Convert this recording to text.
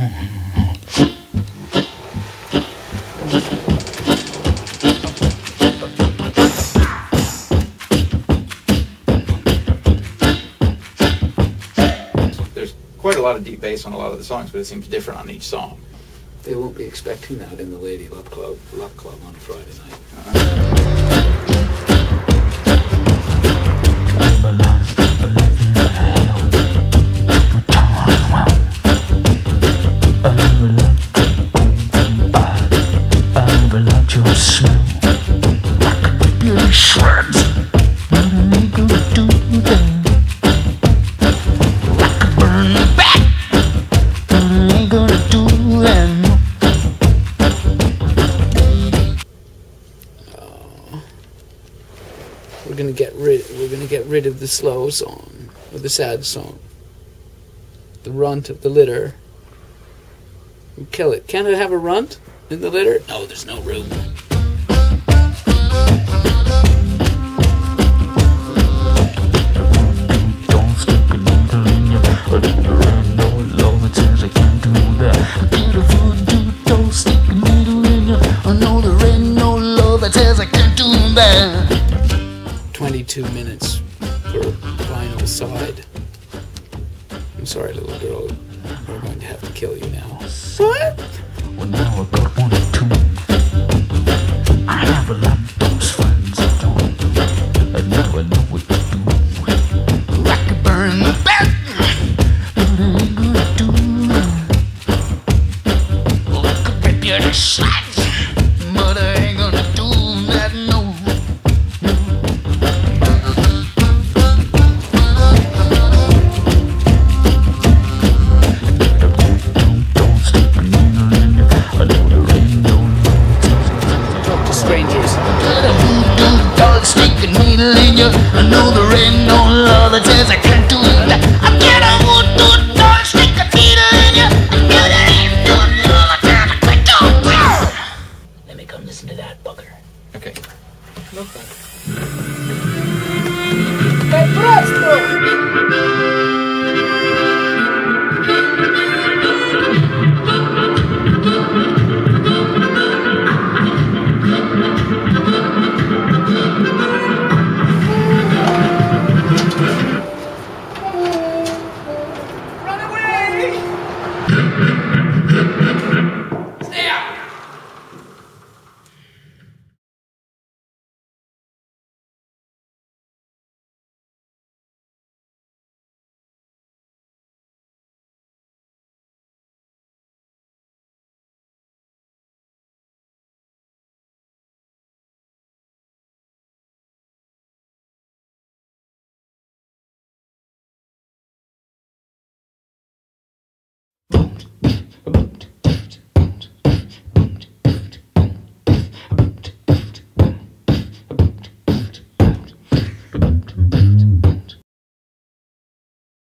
There's quite a lot of deep bass on a lot of the songs, but it seems different on each song. They won't be expecting that in the Lady Luck Club, Luck Club on Friday night. Uh-huh. We're gonna get rid. We're gonna get rid of the slow song or the sad song. The runt of the litter. Kill it. Can it have a runt in the litter? No, there's no room. Don't stick a needle in you. But if there ain't no love, it says I can't do that. Beautiful dude, don't stick a needle in you. I know there ain't no love, it says I can't do that. 22 minutes per vinyl side. I'm sorry, little girl. We're going to have to kill you now. What? Well, I got one or. I have a lot of those friends I don't. And know what to do. I can burn the bed. But I ain't gonna do. Well, I could rip you to needle in you. I know there ain't no law that says I can't do that. I'm gonna voodoo dog stick a needle in you. I know there ain't no law that says I can't do that. Let me come listen to that bugger. Okay. Boom, boom,